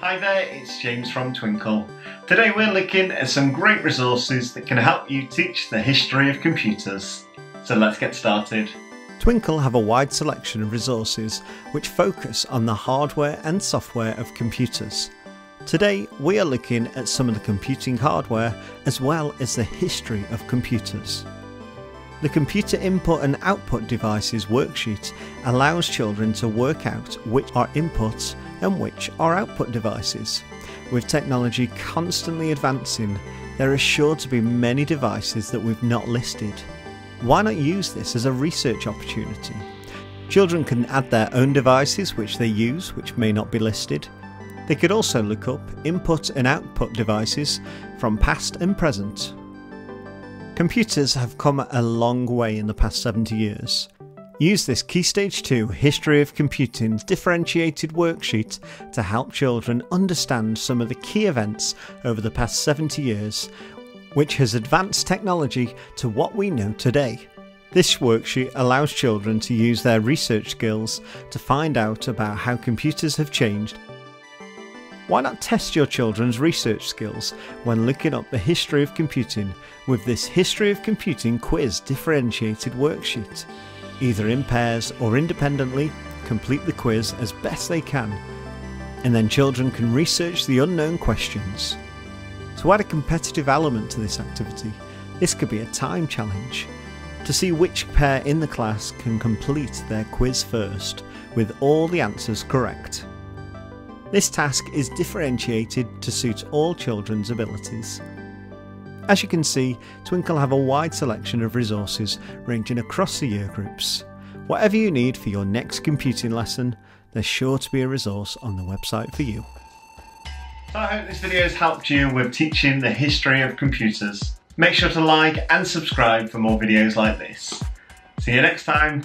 Hi there, it's James from Twinkl. Today we're looking at some great resources that can help you teach the history of computers. So let's get started. Twinkl have a wide selection of resources which focus on the hardware and software of computers. Today we are looking at some of the computing hardware as well as the history of computers. The Computer Input and Output Devices worksheet allows children to work out which are inputs and which are output devices. With technology constantly advancing, there are sure to be many devices that we've not listed. Why not use this as a research opportunity? Children can add their own devices which they use which may not be listed. They could also look up input and output devices from past and present Computers have come a long way in the past 70 years. Use this Key Stage 2 History of Computing differentiated worksheet to help children understand some of the key events over the past 70 years, which has advanced technology to what we know today. This worksheet allows children to use their research skills to find out about how computers have changed why not test your children's research skills when looking up the history of computing with this History of Computing quiz differentiated worksheet? Either in pairs or independently, complete the quiz as best they can, and then children can research the unknown questions. To add a competitive element to this activity, this could be a time challenge to see which pair in the class can complete their quiz first with all the answers correct. This task is differentiated to suit all children's abilities. As you can see, Twinkl have a wide selection of resources ranging across the year groups. Whatever you need for your next computing lesson, there's sure to be a resource on the website for you. I hope this video has helped you with teaching the history of computers. Make sure to like and subscribe for more videos like this. See you next time.